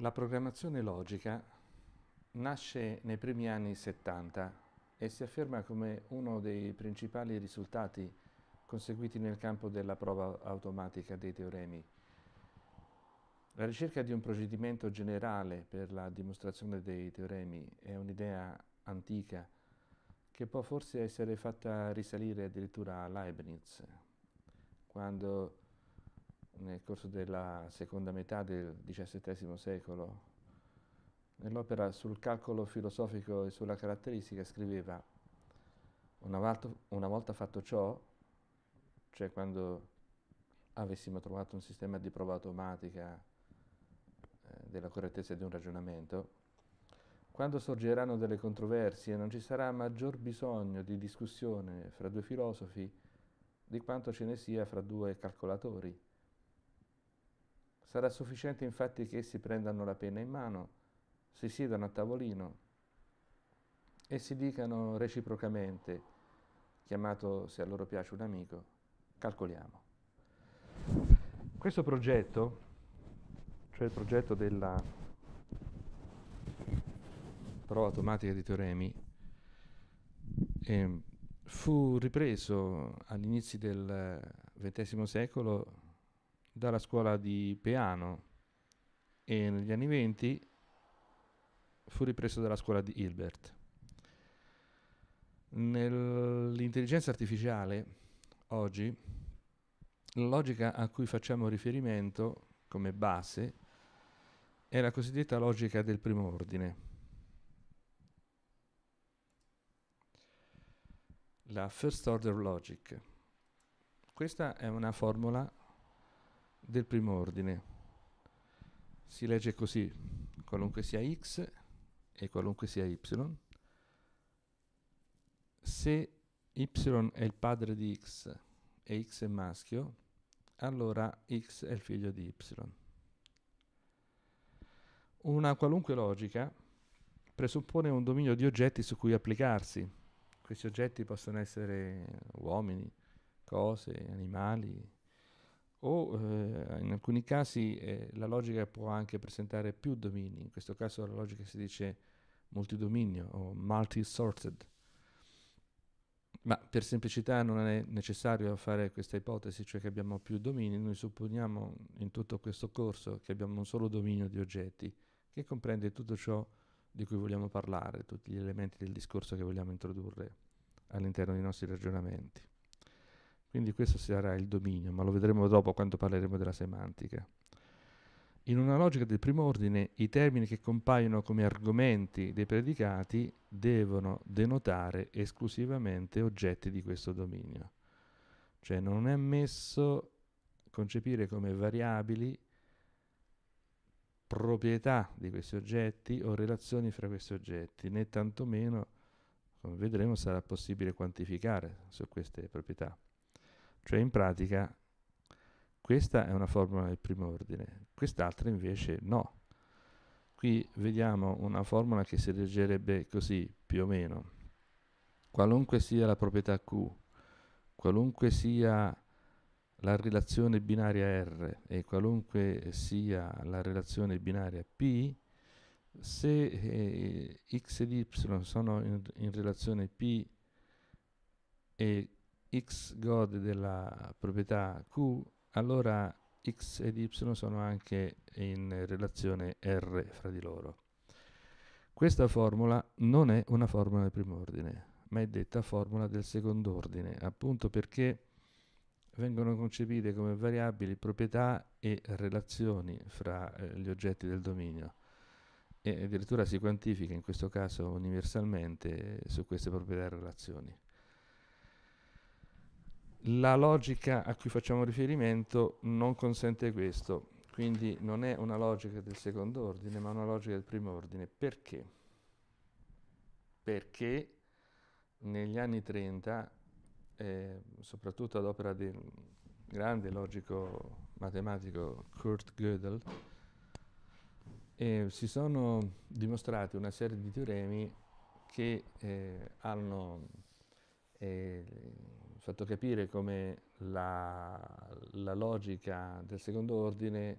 La programmazione logica nasce nei primi anni 70 e si afferma come uno dei principali risultati conseguiti nel campo della prova automatica dei teoremi. La ricerca di un procedimento generale per la dimostrazione dei teoremi è un'idea antica che può forse essere fatta risalire addirittura a Leibniz, quando nel corso della seconda metà del XVII secolo, nell'opera sul calcolo filosofico e sulla caratteristica, scriveva una volta, una volta fatto ciò, cioè quando avessimo trovato un sistema di prova automatica eh, della correttezza di un ragionamento, quando sorgeranno delle controversie non ci sarà maggior bisogno di discussione fra due filosofi di quanto ce ne sia fra due calcolatori Sarà sufficiente infatti che essi prendano la penna in mano, si siedano a tavolino e si dicano reciprocamente, chiamato se a loro piace un amico, calcoliamo. Questo progetto, cioè il progetto della prova automatica di teoremi, eh, fu ripreso agli inizi del XX secolo dalla scuola di Peano e negli anni 20 fu ripreso dalla scuola di Hilbert. Nell'intelligenza artificiale oggi la logica a cui facciamo riferimento come base è la cosiddetta logica del primo ordine. La first order logic. Questa è una formula del primo ordine. Si legge così, qualunque sia x e qualunque sia y, se y è il padre di x e x è maschio, allora x è il figlio di y. Una qualunque logica presuppone un dominio di oggetti su cui applicarsi. Questi oggetti possono essere uomini, cose, animali, o eh, in alcuni casi eh, la logica può anche presentare più domini, in questo caso la logica si dice multidominio o multi-sorted. Ma per semplicità non è necessario fare questa ipotesi, cioè che abbiamo più domini, noi supponiamo in tutto questo corso che abbiamo un solo dominio di oggetti che comprende tutto ciò di cui vogliamo parlare, tutti gli elementi del discorso che vogliamo introdurre all'interno dei nostri ragionamenti. Quindi questo sarà il dominio, ma lo vedremo dopo quando parleremo della semantica. In una logica del primo ordine, i termini che compaiono come argomenti dei predicati devono denotare esclusivamente oggetti di questo dominio. Cioè non è ammesso concepire come variabili proprietà di questi oggetti o relazioni fra questi oggetti, né tantomeno, come vedremo, sarà possibile quantificare su queste proprietà. Cioè in pratica questa è una formula del primo ordine, quest'altra invece no. Qui vediamo una formula che si leggerebbe così, più o meno. Qualunque sia la proprietà Q, qualunque sia la relazione binaria R e qualunque sia la relazione binaria P, se eh, x ed y sono in, in relazione P e x god della proprietà q, allora x ed y sono anche in relazione r fra di loro. Questa formula non è una formula del primo ordine, ma è detta formula del secondo ordine, appunto perché vengono concepite come variabili proprietà e relazioni fra eh, gli oggetti del dominio e addirittura si quantifica in questo caso universalmente su queste proprietà e relazioni. La logica a cui facciamo riferimento non consente questo, quindi non è una logica del secondo ordine, ma una logica del primo ordine. Perché? Perché negli anni 30, eh, soprattutto ad opera del grande logico matematico Kurt Gödel, eh, si sono dimostrati una serie di teoremi che eh, hanno eh, fatto capire come la, la, logica del secondo ordine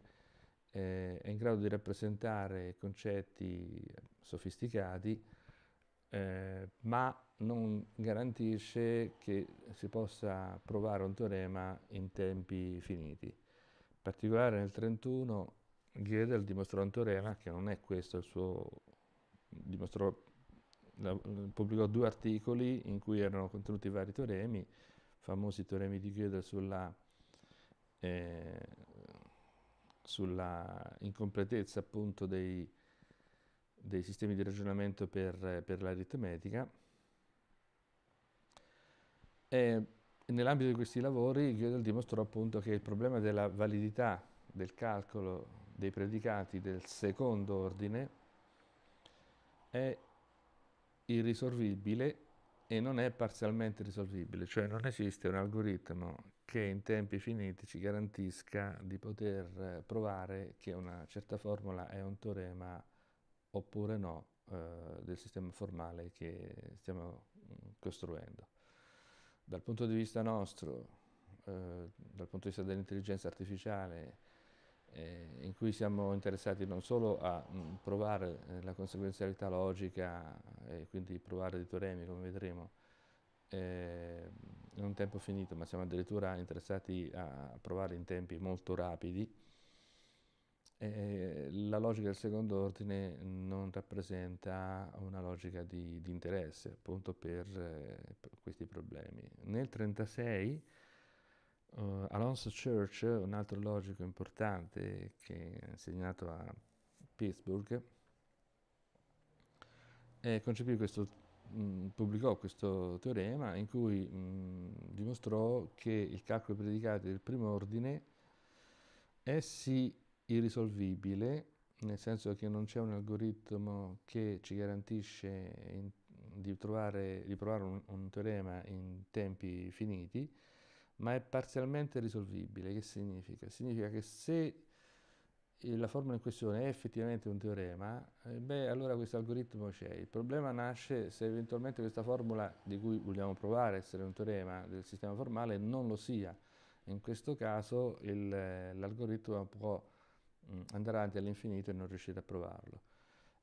eh, è in grado di rappresentare concetti sofisticati, eh, ma non garantisce che si possa provare un teorema in tempi finiti. In particolare nel 1931 Gödel dimostrò un teorema che non è questo il suo, dimostrò, pubblicò due articoli in cui erano contenuti vari teoremi, famosi teoremi di Gödel sulla, eh, sulla incompletezza appunto dei, dei sistemi di ragionamento per, per l'aritmetica. E nell'ambito di questi lavori Gödel dimostrò appunto che il problema della validità del calcolo dei predicati del secondo ordine è irrisolvibile e non è parzialmente risolvibile, cioè non esiste un algoritmo che in tempi finiti ci garantisca di poter provare che una certa formula è un teorema oppure no eh, del sistema formale che stiamo mm, costruendo. Dal punto di vista nostro, eh, dal punto di vista dell'intelligenza artificiale, eh, in cui siamo interessati non solo a mh, mm, provare eh, la conseguenzialità logica e quindi provare dei teoremi, come vedremo, eh, in un tempo finito, ma siamo addirittura interessati a provare in tempi molto rapidi, eh, la logica del secondo ordine non rappresenta una logica di, di interesse appunto per, eh, per, questi problemi. Nel 1936 uh, Alonso Church, un altro logico importante che ha insegnato a Pittsburgh, eh, concepì questo, mh, mm, pubblicò questo teorema in cui mh, mm, dimostrò che il calcolo predicati del primo ordine è sì irrisolvibile, nel senso che non c'è un algoritmo che ci garantisce in, di, trovare, di provare un, un teorema in tempi finiti, ma è parzialmente risolvibile. Che significa? Significa che se la formula in questione è effettivamente un teorema, eh, beh, allora questo algoritmo c'è. Il problema nasce se eventualmente questa formula di cui vogliamo provare essere un teorema del sistema formale non lo sia. In questo caso l'algoritmo può mh, andare avanti all'infinito e non riuscire a provarlo.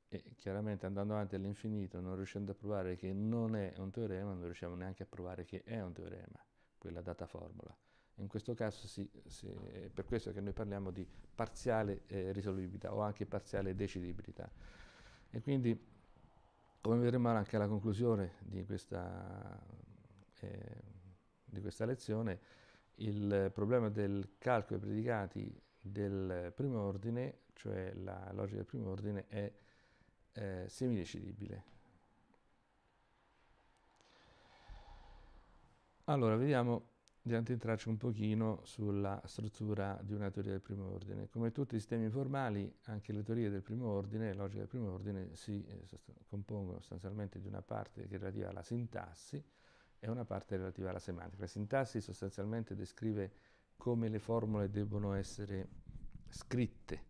E chiaramente andando avanti all'infinito, non riuscendo a provare che non è un teorema, non riusciamo neanche a provare che è un teorema quella data formula. In questo caso sì, sì, è per questo che noi parliamo di parziale eh, risolvibilità o anche parziale decidibilità. E quindi, come vedremo anche alla conclusione di questa, eh, di questa lezione, il problema del calcolo dei predicati del primo ordine, cioè la logica del primo ordine, è eh, semidecidibile. Allora, vediamo di addentrarci un pochino sulla struttura di una teoria del primo ordine. Come tutti i sistemi informali, anche le teorie del primo ordine, le logiche del primo ordine, si eh, compongono sostanzialmente di una parte che è relativa alla sintassi e una parte relativa alla semantica. La sintassi sostanzialmente descrive come le formule debbono essere scritte.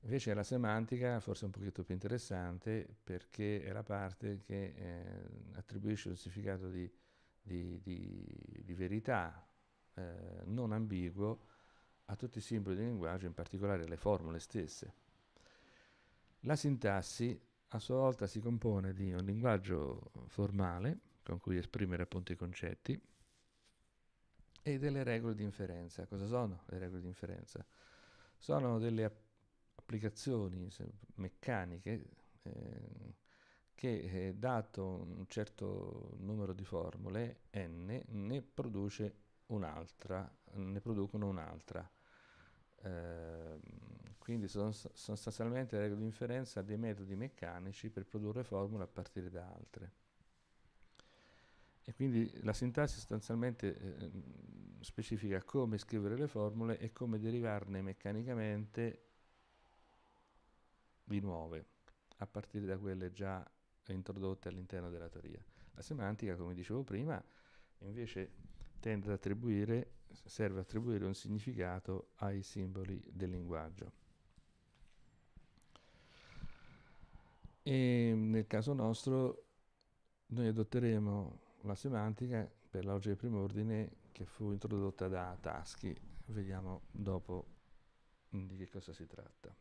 Invece la semantica forse è un pochettino più interessante perché è la parte che eh, attribuisce un significato di di, di, di verità eh, non ambiguo a tutti i simboli del linguaggio, in particolare alle formule stesse. La sintassi a sua volta si compone di un linguaggio formale con cui esprimere appunto i concetti e delle regole di inferenza. Cosa sono le regole di inferenza? Sono delle applicazioni meccaniche eh, che eh, dato un certo numero di formule n ne produce un'altra, ne producono un'altra. Eh, quindi sono sostanzialmente le regole di inferenza dei metodi meccanici per produrre formule a partire da altre. E quindi la sintassi sostanzialmente eh, specifica come scrivere le formule e come derivarne meccanicamente di nuove, a partire da quelle già introdotte all'interno della teoria. La semantica, come dicevo prima, invece tende ad attribuire, serve a attribuire un significato ai simboli del linguaggio. E nel caso nostro noi adotteremo la semantica per la logica di primo ordine che fu introdotta da Taschi, vediamo dopo di che cosa si tratta.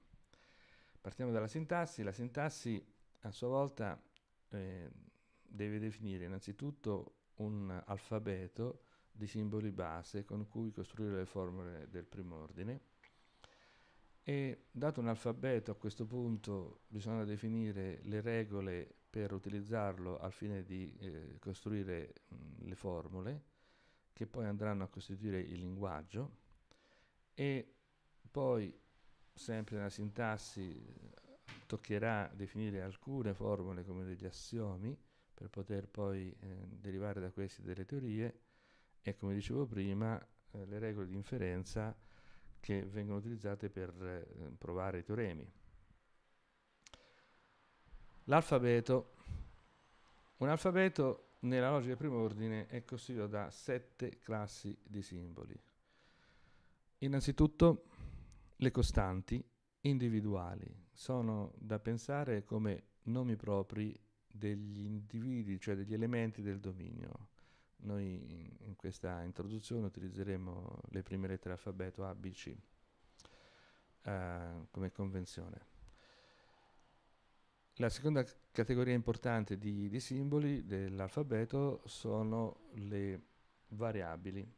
Partiamo dalla sintassi. La sintassi a sua volta eh, deve definire innanzitutto un alfabeto di simboli base con cui costruire le formule del primo ordine. E dato un alfabeto a questo punto bisogna definire le regole per utilizzarlo al fine di eh, costruire mh, le formule che poi andranno a costituire il linguaggio. E poi sempre nella sintassi toccherà definire alcune formule come degli assiomi per poter poi eh, derivare da questi delle teorie e come dicevo prima eh, le regole di inferenza che vengono utilizzate per eh, provare i teoremi. L'alfabeto. Un alfabeto nella logica di primo ordine è costituito da sette classi di simboli. Innanzitutto le costanti individuali sono da pensare come nomi propri degli individui, cioè degli elementi del dominio. Noi in questa introduzione utilizzeremo le prime lettere alfabeto A, B, C eh, come convenzione. La seconda categoria importante di, di simboli dell'alfabeto sono le variabili,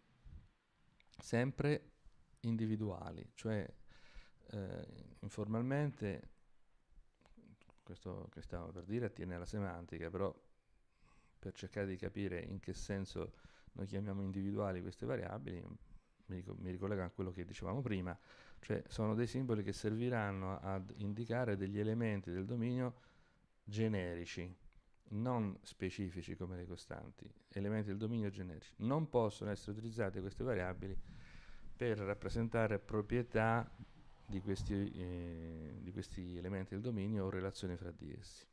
sempre individuali, cioè eh, informalmente, questo che stavo per dire attiene alla semantica, però per cercare di capire in che senso noi chiamiamo individuali queste variabili, mi, ricollego a quello che dicevamo prima, cioè sono dei simboli che serviranno ad indicare degli elementi del dominio generici, non specifici come le costanti, elementi del dominio generici. Non possono essere utilizzate queste variabili per rappresentare proprietà di questi, eh, di questi elementi del dominio o relazioni fra di essi.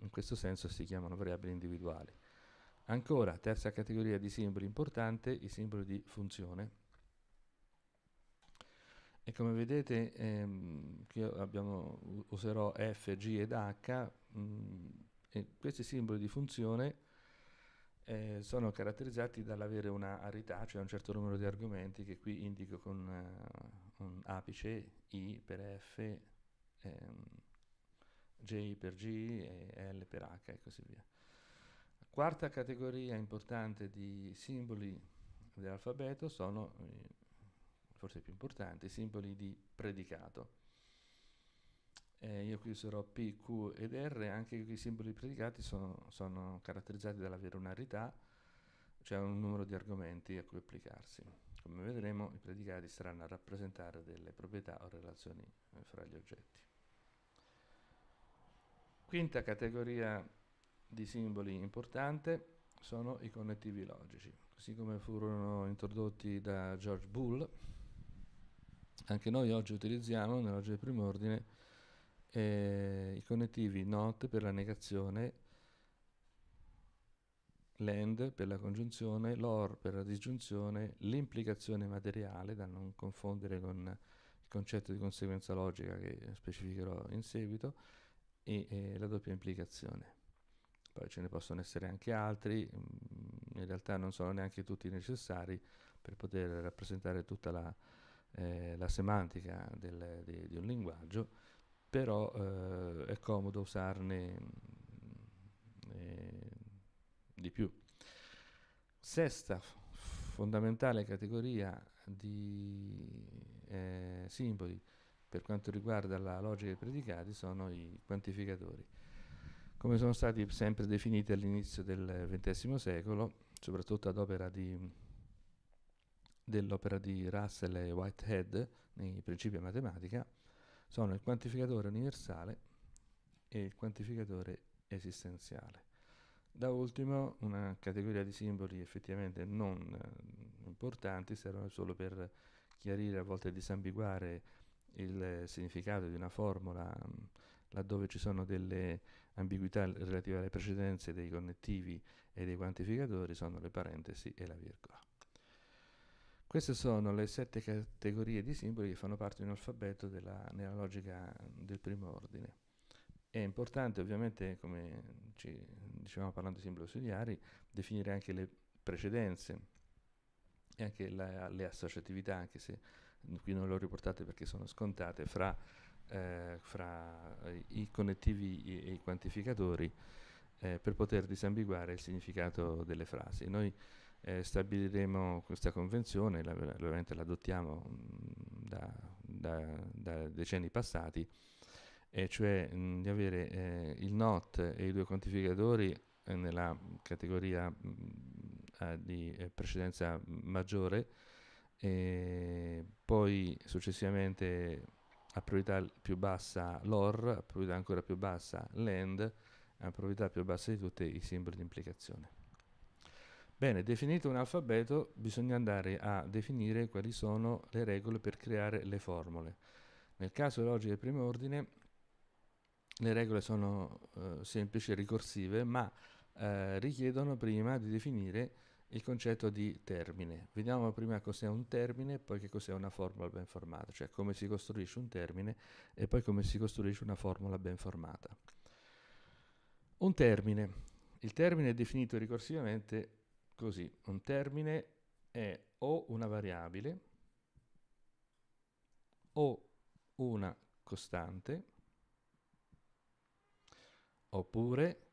In questo senso si chiamano variabili individuali. Ancora, terza categoria di simboli importante, i simboli di funzione. E come vedete ehm, abbiamo, userò F, G ed H, mh, mm, e questi simboli di funzione eh, sono caratterizzati dall'avere una arità, cioè un certo numero di argomenti che qui indico con uh, un apice I per F, ehm, J per G e L per H e così via. Quarta categoria importante di simboli dell'alfabeto sono, eh, forse più importanti, i simboli di predicato. Eh, io qui userò P, Q ed R, anche i simboli predicati sono, sono caratterizzati dall'avere una rarità, cioè un numero di argomenti a cui applicarsi. Come vedremo i predicati saranno a rappresentare delle proprietà o relazioni eh, fra gli oggetti. Quinta categoria di simboli importante sono i connettivi logici. Così come furono introdotti da George Bull, anche noi oggi utilizziamo nell'oggi del primo ordine eh, i connettivi NOT per la negazione, LAND per la congiunzione, LOR per la disgiunzione, l'implicazione materiale, da non confondere con il concetto di conseguenza logica che specificherò in seguito, e, e la doppia implicazione. Poi ce ne possono essere anche altri, mm, in realtà non sono neanche tutti necessari per poter rappresentare tutta la, eh, la semantica del, di, di, un linguaggio, però eh, è comodo usarne eh, di più. Sesta fondamentale categoria di eh, simboli per quanto riguarda la logica dei predicati sono i quantificatori come sono stati sempre definiti all'inizio del XX secolo, soprattutto ad opera di, dell'opera di Russell e Whitehead nei principi della matematica, sono il quantificatore universale e il quantificatore esistenziale. Da ultimo, una categoria di simboli effettivamente non eh, importanti, servono solo per chiarire, a volte disambiguare il significato di una formula laddove ci sono delle ambiguità relative alle precedenze dei connettivi e dei quantificatori, sono le parentesi e la virgola. Queste sono le sette categorie di simboli che fanno parte di un alfabeto della, nella logica del primo ordine. È importante ovviamente, come ci dicevamo parlando di simboli ausiliari, definire anche le precedenze e anche la, le associatività, anche se qui non le ho riportate perché sono scontate, fra, eh, fra i connettivi e i quantificatori eh, per poter disambiguare il significato delle frasi. Noi eh, stabiliremo questa convenzione, la, ovviamente la adottiamo mh, mm, da, da, da, decenni passati, e cioè mh, mm, di avere eh, il NOT e i due quantificatori eh, nella categoria mh, mm, di eh, precedenza maggiore, e poi successivamente a priorità più bassa l'OR, a priorità ancora più bassa l'END, a probabilità più bassa di tutte i simboli di implicazione. Bene, definito un alfabeto bisogna andare a definire quali sono le regole per creare le formule. Nel caso logica del primo ordine le regole sono eh, semplici e ricorsive, ma eh, richiedono prima di definire il concetto di termine. Vediamo prima cos'è un termine e poi che cos'è una formula ben formata, cioè come si costruisce un termine e poi come si costruisce una formula ben formata. Un termine. Il termine è definito ricorsivamente così. Un termine è o una variabile o una costante oppure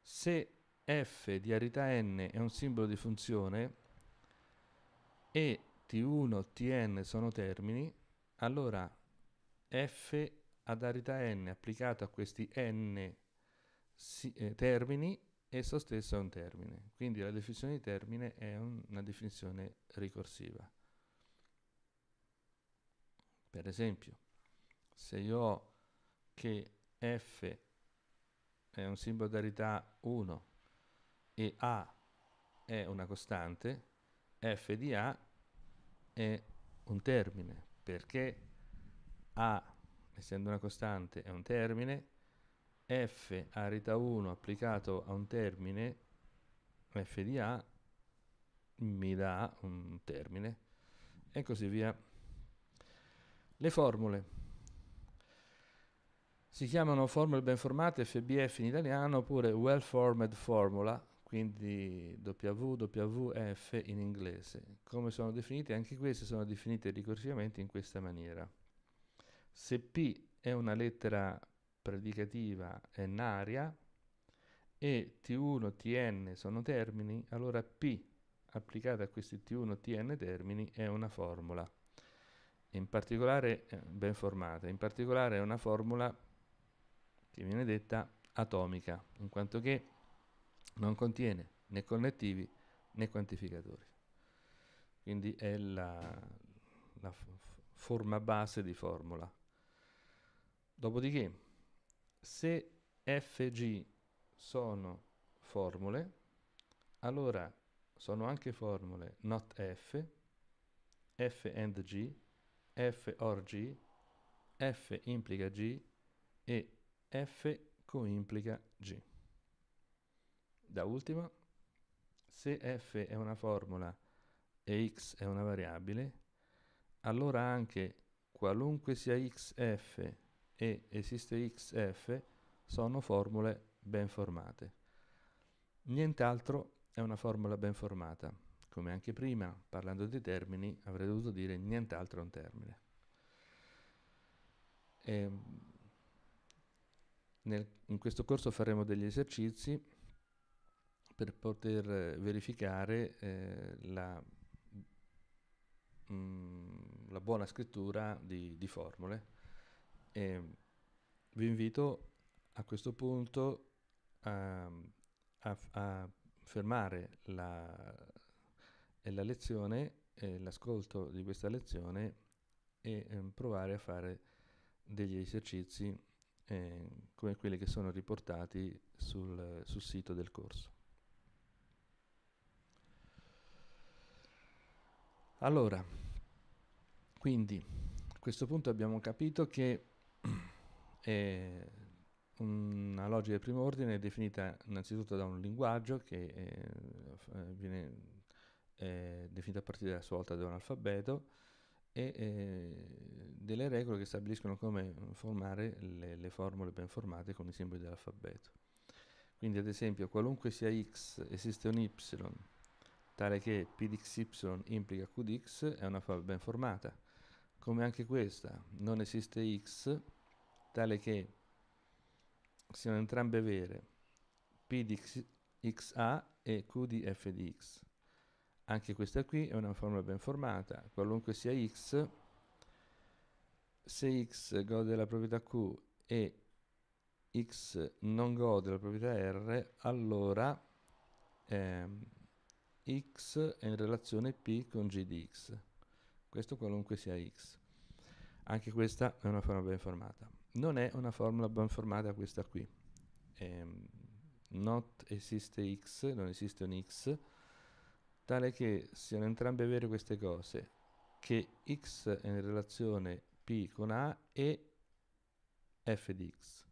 se f di arità n è un simbolo di funzione e t1, tn sono termini, allora f ad arità n applicato a questi n si, eh, termini, esso stesso è un termine. Quindi la definizione di termine è un, una definizione ricorsiva. Per esempio, se io ho che f è un simbolo d'arità 1 e a è una costante, f di a è un termine, perché a, essendo una costante, è un termine, f arita 1 applicato a un termine f di a mi dà un termine e così via. Le formule si chiamano formule ben formate FBF in italiano oppure well formed formula, quindi WWF in inglese. Come sono definite? Anche queste sono definite ricorsivamente in questa maniera. Se P è una lettera predicativa è naria e T1, Tn sono termini, allora P applicata a questi T1, Tn termini è una formula, in particolare eh, ben formata, in particolare è una formula che viene detta atomica, in quanto che non contiene né connettivi né quantificatori. Quindi è la, la forma base di formula. Dopodiché, se fg sono formule, allora sono anche formule not f, f and g, f or g, f implica g e f coimplica g. Da ultimo, se f è una formula e x è una variabile, allora anche qualunque sia xf e esiste XF sono formule ben formate. Nient'altro è una formula ben formata. Come anche prima, parlando di termini, avrei dovuto dire nient'altro è un termine. E ehm, nel, in questo corso faremo degli esercizi per poter verificare eh, la, mh, mm, la, buona scrittura di, di formule e vi invito a questo punto a, a, a fermare la, la lezione, eh, l'ascolto di questa lezione e eh, provare a fare degli esercizi eh, come quelli che sono riportati sul, sul sito del corso. Allora, quindi a questo punto abbiamo capito che è una logica di primo ordine è definita innanzitutto da un linguaggio che è, eh, viene è definito a partire a sua volta da un alfabeto e eh, delle regole che stabiliscono come formare le, le, formule ben formate con i simboli dell'alfabeto. Quindi ad esempio qualunque sia x esiste un y tale che p di xy implica q di x è una formula ben formata come anche questa non esiste x tale che siano entrambe vere p di xa e q di f di x. Anche questa qui è una formula ben formata, qualunque sia x, se x gode della proprietà q e x non gode della proprietà r, allora ehm, x è in relazione p con g di x. Questo qualunque sia x. Anche questa è una formula ben formata. Non è una formula ben formata questa qui. Ehm, not esiste x, non esiste un x, tale che siano entrambe vere queste cose, che x è in relazione p con a e f di x.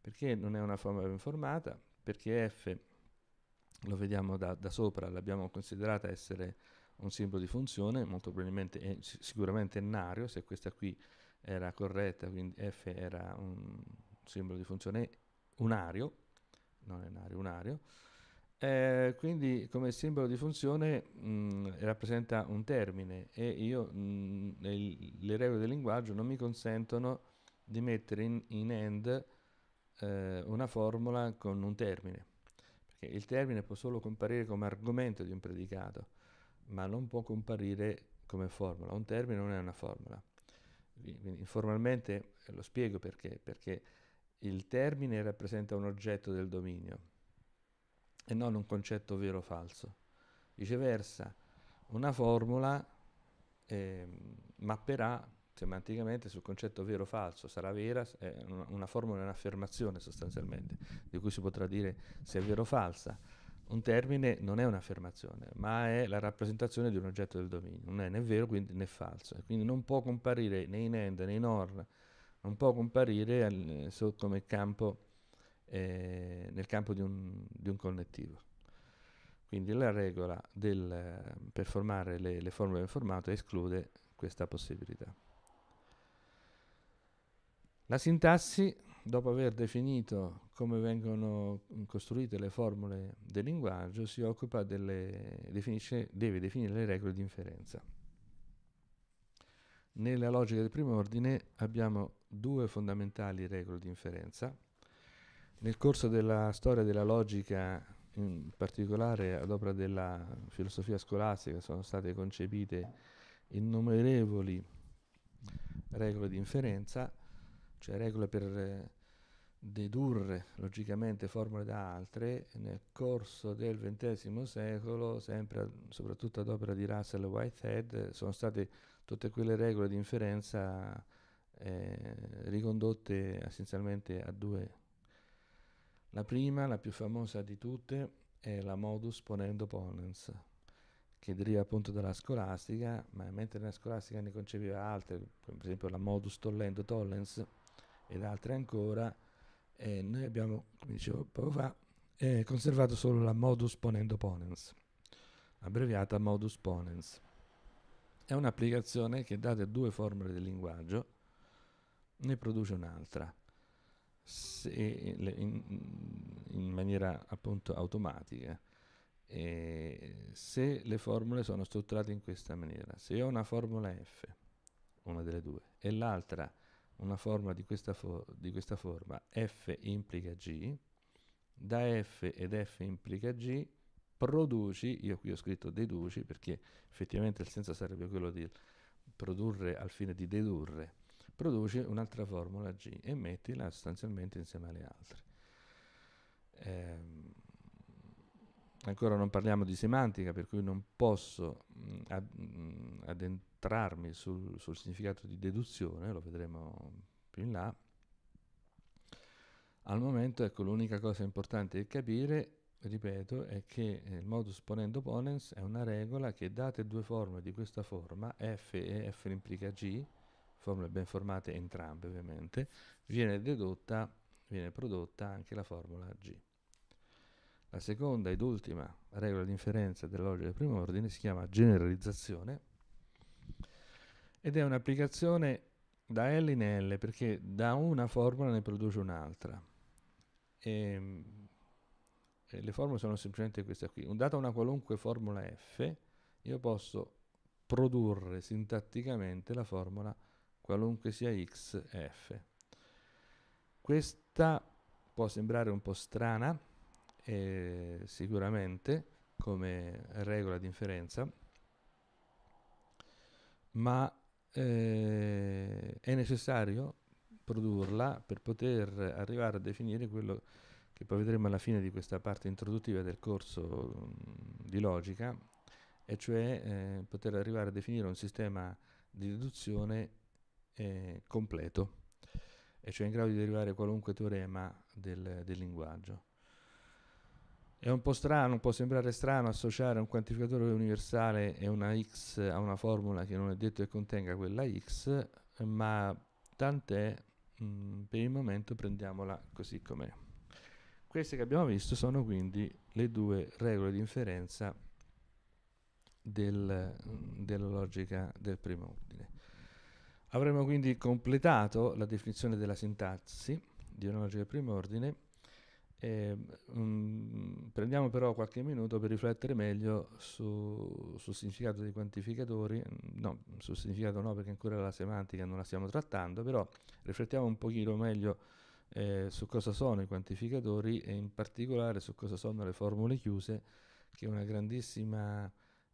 Perché non è una formula ben formata? Perché f, lo vediamo da, da sopra, l'abbiamo considerata essere un simbolo di funzione, molto probabilmente è sicuramente ennario, se questa qui era corretta, quindi f era un simbolo di funzione unario, non enario, unario, eh, quindi come simbolo di funzione mh, rappresenta un termine e io mh, le regole del linguaggio non mi consentono di mettere in, in end eh, una formula con un termine, perché il termine può solo comparire come argomento di un predicato, ma non può comparire come formula. Un termine non è una formula. Informalmente eh, lo spiego perché, perché il termine rappresenta un oggetto del dominio e non un concetto vero o falso. Viceversa, una formula eh, mapperà semanticamente sul concetto vero o falso, sarà vera, è una, formula è un'affermazione sostanzialmente, di cui si potrà dire se è vera o falsa. Un termine non è un'affermazione, ma è la rappresentazione di un oggetto del dominio, non è né vero quindi né falso, quindi non può comparire né in end né in or non può comparire al, so, come campo, eh, nel campo di un, di un, connettivo. Quindi la regola del, per formare le, le formule del formato esclude questa possibilità. La sintassi, dopo aver definito come vengono costruite le formule del linguaggio, si occupa delle, deve definire le regole di inferenza. Nella logica del primo ordine abbiamo due fondamentali regole di inferenza. Nel corso della storia della logica, in particolare ad opera della filosofia scolastica, sono state concepite innumerevoli regole di inferenza, cioè regole per dedurre logicamente formule da altre. Nel corso del XX secolo, sempre soprattutto ad opera di Russell e Whitehead, sono state tutte quelle regole di inferenza eh, ricondotte essenzialmente a due. La prima, la più famosa di tutte, è la modus ponendo ponens, che deriva appunto dalla scolastica, ma mentre la scolastica ne concepiva altre, come per esempio la modus tollendo tollens ed altre ancora, eh, noi abbiamo, come dicevo poco fa, eh, conservato solo la modus ponendo ponens, abbreviata modus ponens è un'applicazione che date due formule del linguaggio ne produce un'altra in, in, maniera appunto automatica. E se le formule sono strutturate in questa maniera, se ho una formula f, una delle due, e l'altra una formula di questa, fo- di questa forma, f implica g, da f ed f implica g, produci, io qui ho scritto deduci perché effettivamente il senso sarebbe quello di produrre al fine di dedurre, produci un'altra formula G e mettila sostanzialmente insieme alle altre. Eh, ancora non parliamo di semantica, per cui non posso mh, ad, mh, addentrarmi sul, sul significato di deduzione, lo vedremo più in là. Al momento, ecco, l'unica cosa importante da capire ripeto, è che eh, il modus ponendo ponens è una regola che date due formule di questa forma, f e f implica g, formule ben formate entrambe ovviamente, viene dedotta, viene prodotta anche la formula g. La seconda ed ultima regola di inferenza logica del primo ordine si chiama generalizzazione ed è un'applicazione da L in L perché da una formula ne produce un'altra. E, ehm, eh, le formule sono semplicemente queste qui. Data una qualunque formula f, io posso produrre sintatticamente la formula qualunque sia x e f. Questa può sembrare un po' strana, eh, sicuramente, come regola di inferenza, ma eh, è necessario produrla per poter arrivare a definire quello che poi vedremo alla fine di questa parte introduttiva del corso di logica, e cioè eh, poter arrivare a definire un sistema di deduzione eh, completo, e cioè in grado di derivare qualunque teorema del, del linguaggio. È un po' strano, può sembrare strano associare un quantificatore universale e una x a una formula che non è detto che contenga quella x, ma tant'è, mh, per il momento prendiamola così com'è. Queste che abbiamo visto sono quindi le due regole di inferenza del, della logica del primo ordine. Avremo quindi completato la definizione della sintassi di una logica del primo ordine. E, um, prendiamo però qualche minuto per riflettere meglio su, sul significato dei quantificatori, no, sul significato no perché ancora la semantica non la stiamo trattando, però riflettiamo un pochino meglio eh, su cosa sono i quantificatori e in particolare su cosa sono le formule chiuse, che una grandissima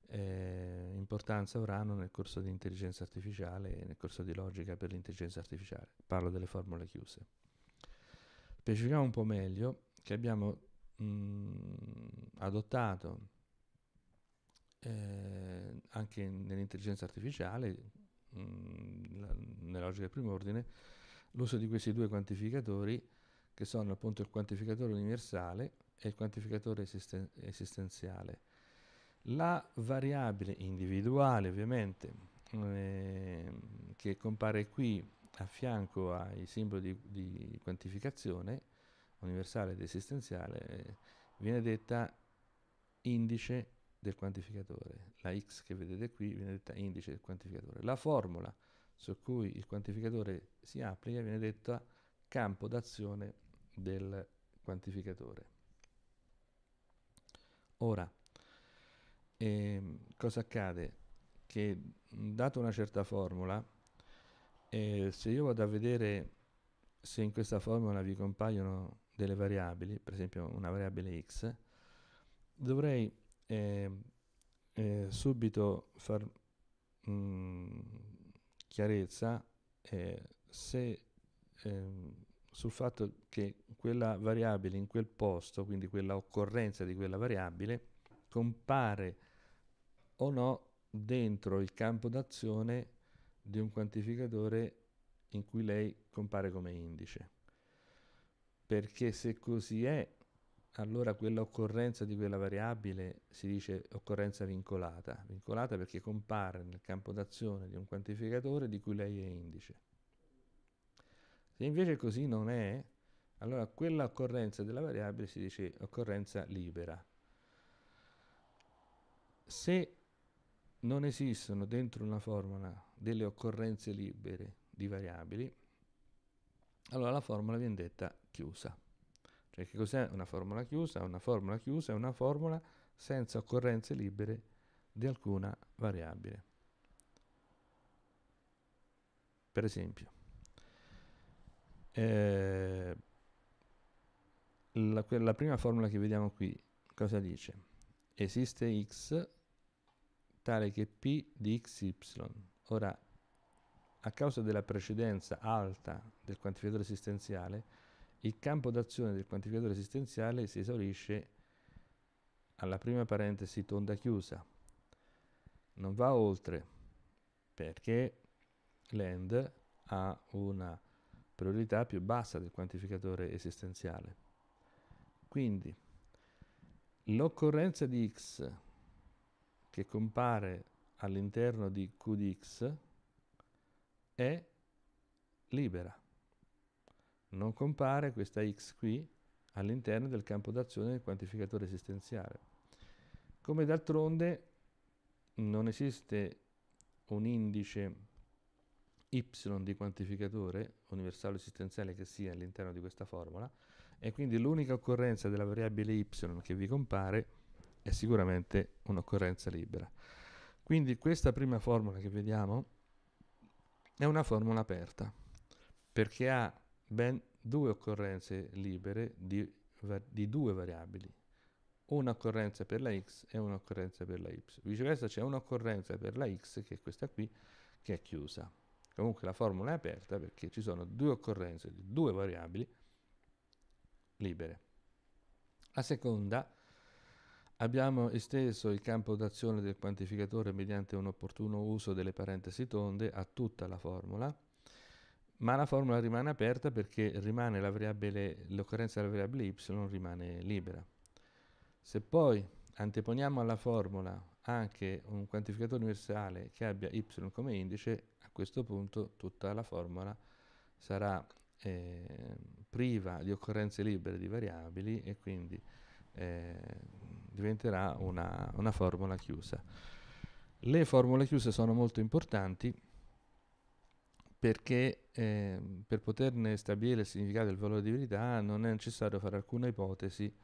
eh, importanza avranno nel corso di intelligenza artificiale e nel corso di logica per l'intelligenza artificiale. Parlo delle formule chiuse. Specifichiamo un po' meglio che abbiamo mh, adottato eh, anche nell'intelligenza artificiale, mh, la, nella logica del primo ordine, l'uso di questi due quantificatori che sono appunto il quantificatore universale e il quantificatore esisten- esistenziale. La variabile individuale ovviamente eh, che compare qui a fianco ai simboli di, di quantificazione universale ed esistenziale eh, viene detta indice del quantificatore. La x che vedete qui viene detta indice del quantificatore. La formula su cui il quantificatore si applica viene detta campo d'azione del quantificatore. Ora, ehm, cosa accade? Che data una certa formula, eh, se io vado a vedere se in questa formula vi compaiono delle variabili, per esempio una variabile x, dovrei eh, eh, subito far mh, mm, chiarezza eh, se, ehm, sul fatto che quella variabile in quel posto, quindi quella occorrenza di quella variabile, compare o no dentro il campo d'azione di un quantificatore in cui lei compare come indice. Perché se così è, allora quella occorrenza di quella variabile si dice occorrenza vincolata, vincolata perché compare nel campo d'azione di un quantificatore di cui lei è indice. Se invece così non è, allora quella occorrenza della variabile si dice occorrenza libera. Se non esistono dentro una formula delle occorrenze libere di variabili, allora la formula viene detta chiusa. Cioè che cos'è una formula chiusa? Una formula chiusa è una formula senza occorrenze libere di alcuna variabile. Per esempio, eh, la, la prima formula che vediamo qui cosa dice? Esiste x tale che P di xy. Ora, a causa della precedenza alta del quantificatore esistenziale, il campo d'azione del quantificatore esistenziale si esaurisce alla prima parentesi tonda chiusa. Non va oltre perché l'end ha una priorità più bassa del quantificatore esistenziale. Quindi l'occorrenza di x che compare all'interno di Q di x è libera. Non compare questa x qui all'interno del campo d'azione del quantificatore esistenziale. Come d'altronde non esiste un indice y di quantificatore universale esistenziale che sia all'interno di questa formula e quindi l'unica occorrenza della variabile y che vi compare è sicuramente un'occorrenza libera. Quindi questa prima formula che vediamo è una formula aperta, perché ha ben due occorrenze libere di, di due variabili, un'occorrenza per la x e un'occorrenza per la y. Viceversa c'è un'occorrenza per la x, che è questa qui, che è chiusa. Comunque la formula è aperta perché ci sono due occorrenze di due variabili libere. La seconda, abbiamo esteso il campo d'azione del quantificatore mediante un opportuno uso delle parentesi tonde a tutta la formula, ma la formula rimane aperta perché rimane l'occorrenza della variabile y rimane libera. Se poi anteponiamo alla formula anche un quantificatore universale che abbia y come indice, a questo punto tutta la formula sarà eh, priva di occorrenze libere di variabili e quindi eh, diventerà una, una formula chiusa. Le formule chiuse sono molto importanti perché eh, per poterne stabilire il significato del valore di verità non è necessario fare alcuna ipotesi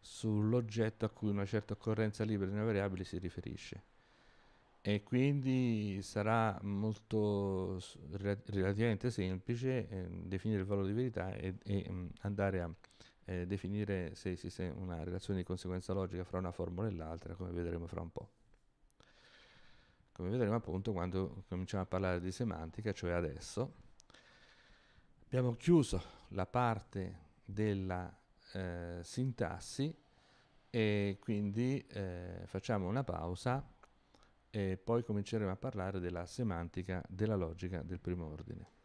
sull'oggetto a cui una certa occorrenza libera di una variabile si riferisce e quindi sarà molto relativamente semplice eh, definire il valore di verità e, e mh, mm, andare a eh, definire se esiste una relazione di conseguenza logica fra una formula e l'altra, come vedremo fra un po'. Come vedremo appunto quando cominciamo a parlare di semantica, cioè adesso. Abbiamo chiuso la parte della eh, sintassi e quindi eh, facciamo una pausa e poi cominceremo a parlare della semantica della logica del primo ordine.